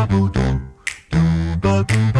ba do do ba